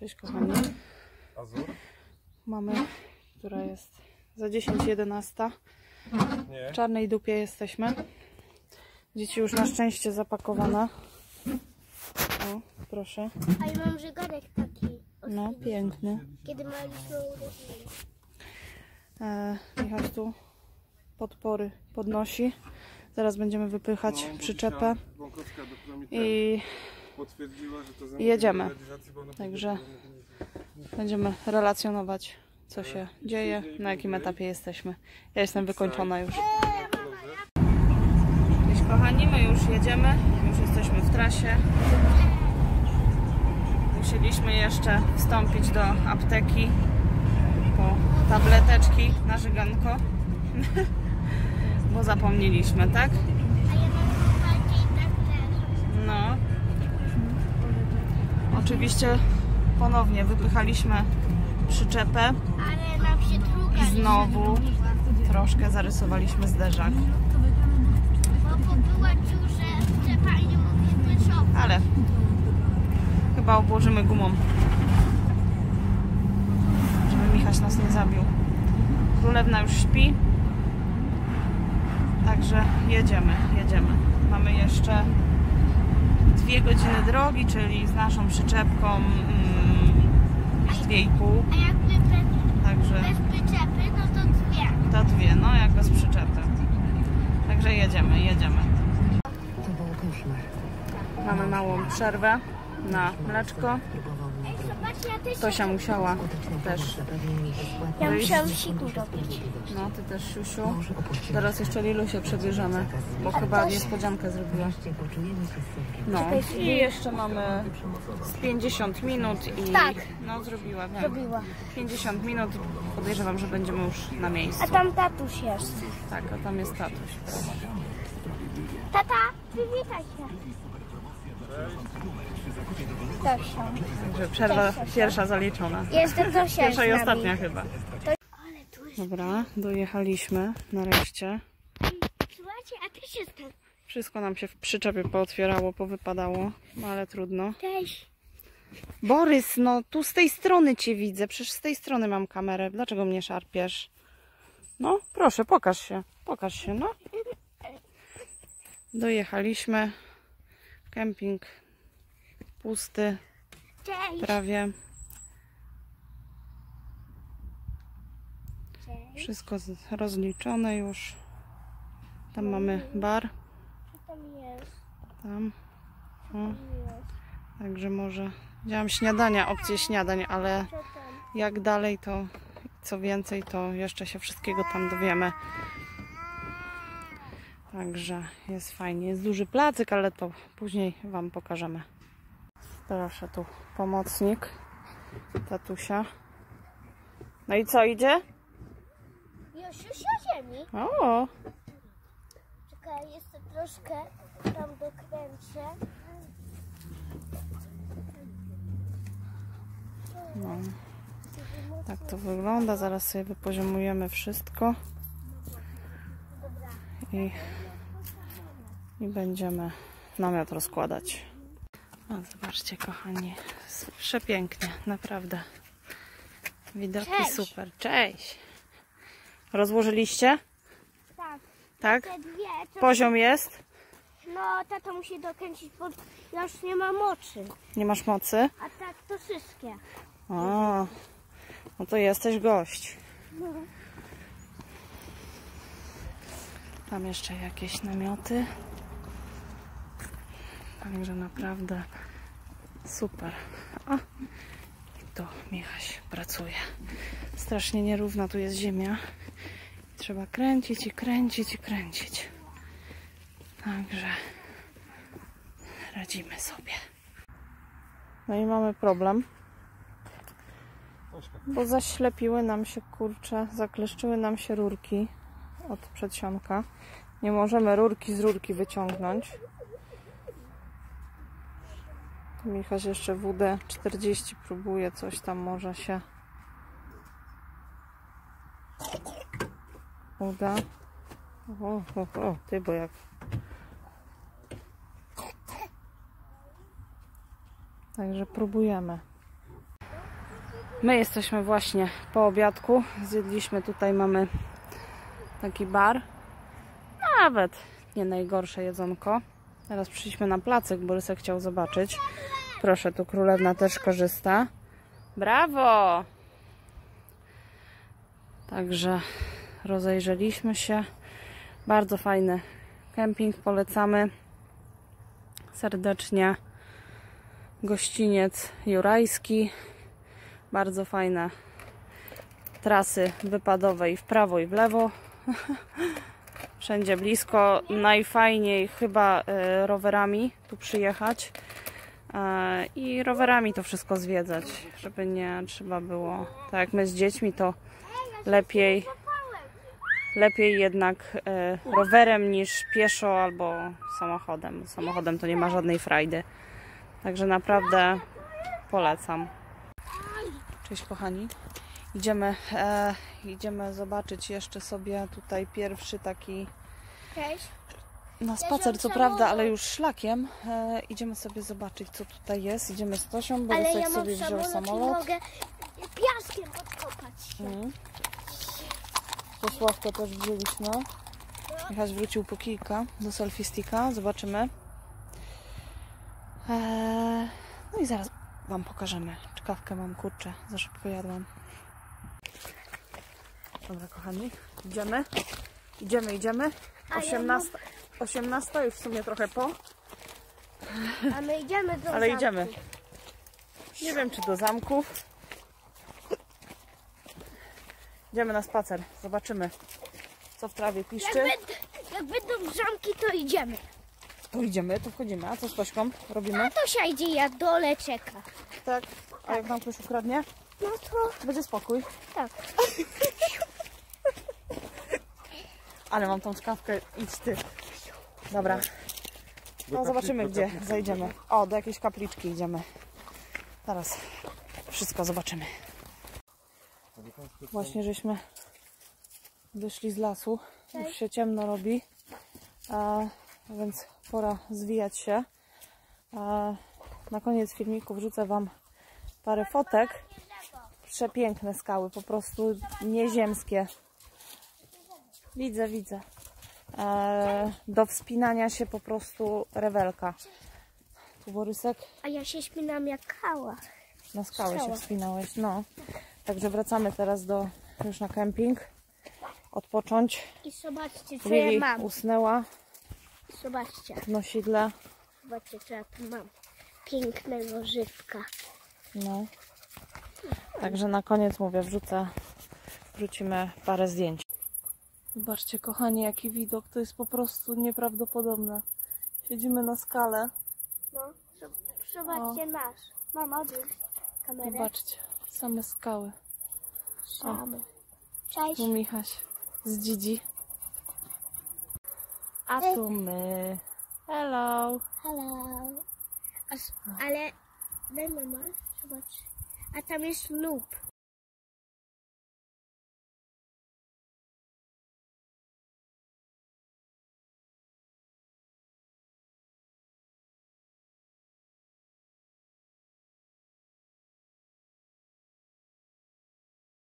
Cześć kochani. Azur? Mamy, która jest za 10.11. Nie. W czarnej dupie jesteśmy. Dzieci już na szczęście zapakowane. O, proszę. A ja mam zegarek taki, No, piękny. kiedy mieliśmy urodziny. E, Michał tu podpory podnosi. Zaraz będziemy wypychać przyczepę dopiero mi i potwierdziła, że to za jedziemy. Także będziemy relacjonować, co się dzieje, na jakim etapie jesteśmy. Ja jestem wykończona już. Kochani, my już jedziemy, już jesteśmy w trasie. Musieliśmy jeszcze wstąpić do apteki po tableteczki na żyganko, bo zapomnieliśmy, tak? A ja mam bardziej tak. No. Oczywiście ponownie wypychaliśmy przyczepę i znowu troszkę zarysowaliśmy zderzak. Ale chyba obłożymy gumą, żeby Michaś nas nie zabił. Królewna już śpi, także jedziemy, jedziemy. Mamy jeszcze dwie godziny drogi, czyli z naszą przyczepką mm, dwie i pół, A jakby bez, także bez przyczepy, no to dwie. to dwie, no jak bez przyczepy. Także jedziemy, jedziemy. To był koszmar. Mamy małą przerwę na mleczko. Tosia musiała też Ja musiałam siku robić. No, ty też, Siusiu. Teraz jeszcze Lilusię przebierzemy, bo chyba niespodziankę zrobiła. Się. No i jeszcze mamy z 50 minut i Tak. no zrobiła, wiem. Zrobiła. 50 minut podejrzewam, że będziemy już na miejscu. A tam tatuś jest. Tak, a tam jest tatuś. Tata, przywitaj się. Także przerwa pierwsza zaliczona. Pierwsza i ostatnia chyba. Dobra, dojechaliśmy nareszcie. Słuchajcie, a też. Wszystko nam się w przyczepie pootwierało, powypadało, no ale trudno. Cześć. Borys, no tu z tej strony cię widzę. Przecież z tej strony mam kamerę. Dlaczego mnie szarpiesz? No, proszę, pokaż się. Pokaż się, no. Dojechaliśmy. Kemping pusty Cześć. prawie. Cześć. Wszystko rozliczone już. Tam mamy bar. Co tam jest? Tam. O, także może. Widziałam śniadania, opcję śniadań, ale jak dalej, to co więcej, to jeszcze się wszystkiego tam dowiemy. Także jest fajnie. Jest duży placyk, ale to później Wam pokażemy. Proszę, tu pomocnik tatusia. No i co idzie? Już, już ziemi. O, Czekaj, jeszcze troszkę tam dokręcę. no. Tak to wygląda. Zaraz sobie wypoziomujemy wszystko i, i będziemy namiot rozkładać. O, zobaczcie, kochani, przepięknie, naprawdę. Widoki Cześć. super. Cześć! Rozłożyliście? Tak, Tak? te dwie. Poziom jest? no, tato musi dokręcić, bo ja już nie ma mocy. Nie masz mocy? A tak to wszystkie. O, no to jesteś gość. Tam jeszcze jakieś namioty. Także naprawdę super. O, i tu Michaś pracuje. Strasznie nierówna tu jest ziemia. Trzeba kręcić i kręcić i kręcić. Także radzimy sobie. No i mamy problem. Bo zaślepiły nam się kurcze, zakleszczyły nam się rurki od przedsionka. Nie możemy rurki z rurki wyciągnąć. Michaś jeszcze WD-40 próbuje, coś tam może się uda. O, o, o, ty, bo jak... Także próbujemy. My jesteśmy właśnie po obiadku. Zjedliśmy tutaj, mamy taki bar. Nawet nie najgorsze jedzonko. Teraz przyszliśmy na placyk, bo Rysek chciał zobaczyć. Proszę, tu królewna też korzysta. Brawo! Także rozejrzeliśmy się. Bardzo fajny kemping, polecamy serdecznie. Gościniec Jurajski. Bardzo fajne trasy wypadowe i w prawo i w lewo. Wszędzie blisko. Najfajniej chyba e, rowerami tu przyjechać e, i rowerami to wszystko zwiedzać, żeby nie trzeba było. Tak jak my z dziećmi, to lepiej, lepiej jednak e, rowerem niż pieszo albo samochodem. Samochodem to nie ma żadnej frajdy. Także naprawdę polecam. Cześć kochani. Idziemy, e, idziemy zobaczyć jeszcze sobie tutaj pierwszy taki Cześć. na spacer, co prawda, ale już szlakiem. E, idziemy sobie zobaczyć, co tutaj jest. Idziemy z Tosią, bo Ale ja mam sobie wziął samolot, samolot. i mogę piaskiem podkopać się. Posławkę też wzięliśmy. Michał wrócił po kilka do selfie sticka. Zobaczymy. Eee, no i zaraz Wam pokażemy. Czkawkę mam, kurczę, za szybko jadłam. Dobra, kochani, idziemy. Idziemy, idziemy. A ja 18, 18 już w sumie trochę po, A my idziemy do ale zamku. idziemy. Nie wiem, czy do zamku. Idziemy na spacer. Zobaczymy, co w trawie piszczy. Jak, będę, jak będą zamki, to idziemy. Tu idziemy, tu wchodzimy. A co z Tośką robimy? A to się idzie, ja dole czeka. Tak. A jak nam ktoś ukradnie, No to będzie spokój. tak. Ale mam tą szkawkę, idź ty. Dobra. No zobaczymy gdzie zajdziemy. O, do jakiejś kapliczki idziemy. Zaraz wszystko zobaczymy. Właśnie żeśmy wyszli z lasu. Już się ciemno robi. A, więc pora zwijać się. A, na koniec filmiku wrzucę Wam parę fotek. Przepiękne skały, po prostu nieziemskie. Widzę, widzę. E, do wspinania się po prostu rewelka. Tu Borysek A ja się śpinam jak kała. na skałę się wspinałeś. No. Także wracamy teraz do już na kemping. Odpocząć. I zobaczcie, co ja Lili mam. usnęła Zobaczcie, w nosidle. zobaczcie, co ja tu mam. Pięknego żywka. No. Także na koniec mówię, wrzucę, wrzucimy parę zdjęć. Zobaczcie, kochani, jaki widok. To jest po prostu nieprawdopodobne. Siedzimy na skale. No, zob- zobaczcie nasz. Mama, odwróć kamerę. Zobaczcie, same skały. Samy. Cześć. Tu Michaś z Dzidzi. A tu my. Hello. Hello. Ale, daj mama, zobacz. A tam jest lub.